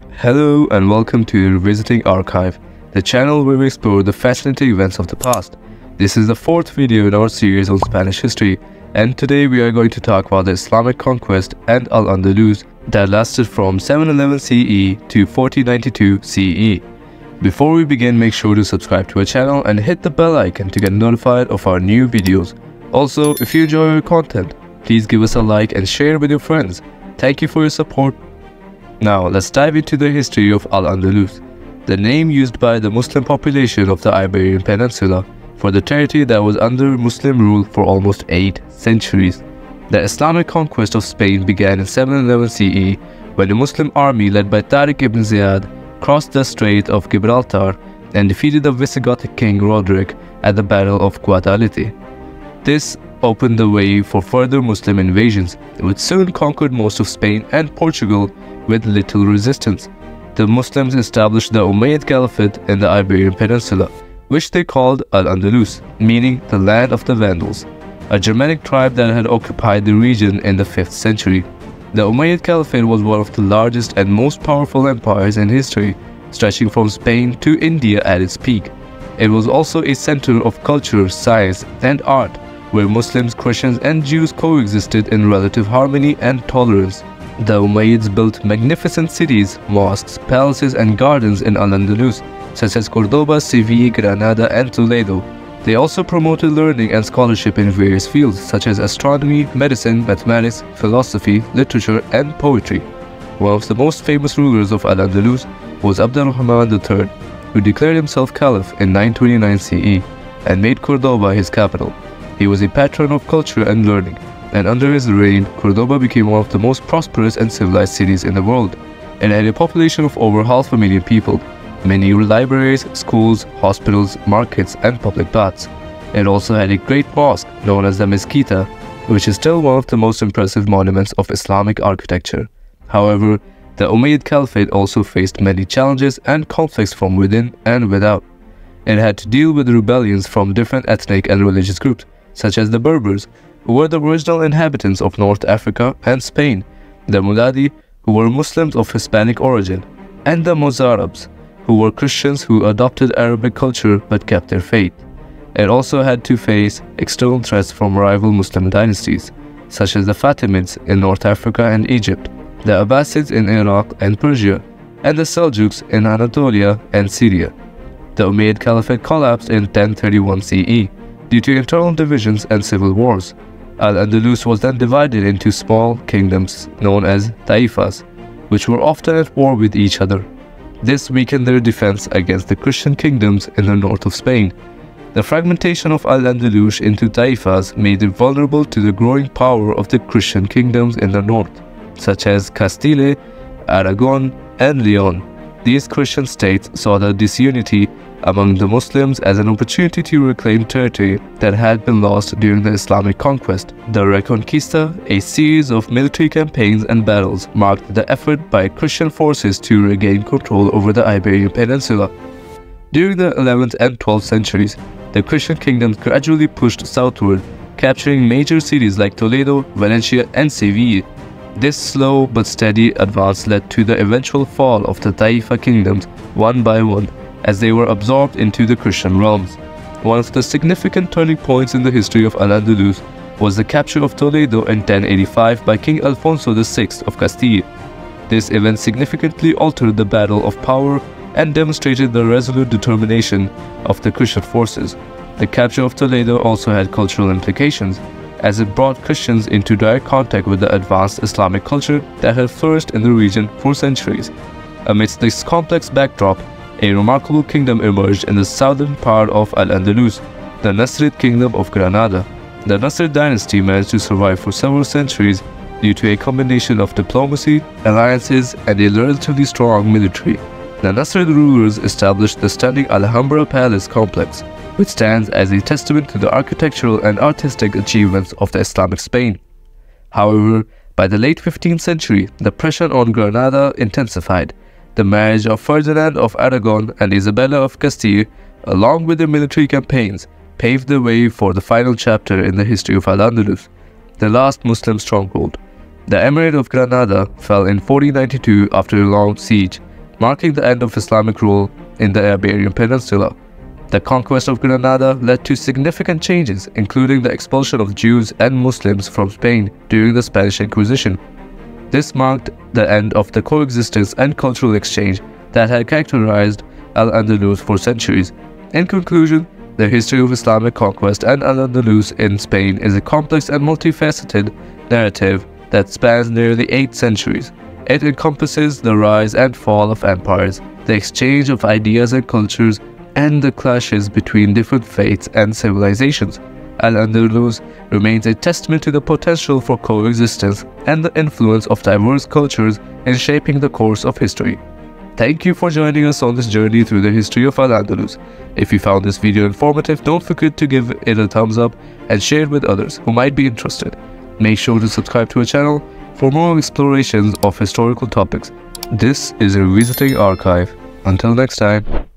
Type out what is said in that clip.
Hello and welcome to Revisiting Archive, the channel where we explore the fascinating events of the past. This is the fourth video in our series on Spanish history, and today we are going to talk about the Islamic conquest and Al-Andalus that lasted from 711 CE to 1492 CE. Before we begin, make sure to subscribe to our channel and hit the bell icon to get notified of our new videos. Also, if you enjoy our content, please give us a like and share with your friends. Thank you for your support. Now, let's dive into the history of Al-Andalus, the name used by the Muslim population of the Iberian Peninsula for the territory that was under Muslim rule for almost eight centuries. The Islamic conquest of Spain began in 711 CE when a Muslim army led by Tariq ibn Ziyad crossed the Strait of Gibraltar and defeated the Visigothic king Roderick at the Battle of Guadalete. This opened the way for further Muslim invasions, which soon conquered most of Spain and Portugal with little resistance. The Muslims established the Umayyad Caliphate in the Iberian Peninsula, which they called Al-Andalus, meaning the land of the Vandals, a Germanic tribe that had occupied the region in the 5th century. The Umayyad Caliphate was one of the largest and most powerful empires in history, stretching from Spain to India at its peak. It was also a center of culture, science, and art, where Muslims, Christians, and Jews coexisted in relative harmony and tolerance. The Umayyads built magnificent cities, mosques, palaces, and gardens in Al-Andalus, such as Cordoba, Seville, Granada, and Toledo, they also promoted learning and scholarship in various fields such as astronomy, medicine, mathematics, philosophy, literature, and poetry. One of the most famous rulers of Al-Andalus was Abd al-Rahman III, who declared himself caliph in 929 CE and made Cordoba his capital. He was a patron of culture and learning, and under his reign, Cordoba became one of the most prosperous and civilized cities in the world. It had a population of over half a million people, many libraries, schools, hospitals, markets, and public baths. It also had a great mosque known as the Mezquita, which is still one of the most impressive monuments of Islamic architecture. However, the Umayyad Caliphate also faced many challenges and conflicts from within and without. It had to deal with rebellions from different ethnic and religious groups, such as the Berbers, were the original inhabitants of North Africa and Spain, the Muladi, who were Muslims of Hispanic origin, and the Mozarabs, who were Christians who adopted Arabic culture but kept their faith. It also had to face external threats from rival Muslim dynasties, such as the Fatimids in North Africa and Egypt, the Abbasids in Iraq and Persia, and the Seljuks in Anatolia and Syria. The Umayyad Caliphate collapsed in 1031 CE due to internal divisions and civil wars. Al-Andalus was then divided into small kingdoms known as taifas, which were often at war with each other. This weakened their defense against the Christian kingdoms in the north of Spain. The fragmentation of Al-Andalus into taifas made it vulnerable to the growing power of the Christian kingdoms in the north, such as Castile, Aragon, and Leon. These Christian states saw the disunity among the Muslims as an opportunity to reclaim territory that had been lost during the Islamic conquest. The Reconquista, a series of military campaigns and battles, marked the effort by Christian forces to regain control over the Iberian Peninsula. During the 11th and 12th centuries, the Christian kingdoms gradually pushed southward, capturing major cities like Toledo, Valencia, and Seville. This slow but steady advance led to the eventual fall of the Taifa kingdoms one by one as they were absorbed into the Christian realms. One of the significant turning points in the history of Al-Andalus was the capture of Toledo in 1085 by King Alfonso VI of Castile. This event significantly altered the battle of power and demonstrated the resolute determination of the Christian forces. The capture of Toledo also had cultural implications, as it brought Christians into direct contact with the advanced Islamic culture that had flourished in the region for centuries. Amidst this complex backdrop, a remarkable kingdom emerged in the southern part of Al-Andalus, the Nasrid Kingdom of Granada. The Nasrid dynasty managed to survive for several centuries due to a combination of diplomacy, alliances, and a relatively strong military. The Nasrid rulers established the stunning Alhambra Palace complex, which stands as a testament to the architectural and artistic achievements of the Islamic Spain. However, by the late 15th century, the pressure on Granada intensified, the marriage of Ferdinand of Aragon and Isabella of Castile, along with their military campaigns, paved the way for the final chapter in the history of Al-Andalus, the last Muslim stronghold. The Emirate of Granada fell in 1492 after a long siege, marking the end of Islamic rule in the Iberian Peninsula. The conquest of Granada led to significant changes, including the expulsion of Jews and Muslims from Spain during the Spanish Inquisition. This marked the end of the coexistence and cultural exchange that had characterized Al-Andalus for centuries. In conclusion, the history of Islamic conquest and Al-Andalus in Spain is a complex and multifaceted narrative that spans nearly eight centuries. It encompasses the rise and fall of empires, the exchange of ideas and cultures, and the clashes between different faiths and civilizations. Al-Andalus remains a testament to the potential for coexistence and the influence of diverse cultures in shaping the course of history. Thank you for joining us on this journey through the history of Al-Andalus. If you found this video informative, don't forget to give it a thumbs up and share it with others who might be interested. Make sure to subscribe to our channel for more explorations of historical topics. This is a Revisiting Archive. Until next time.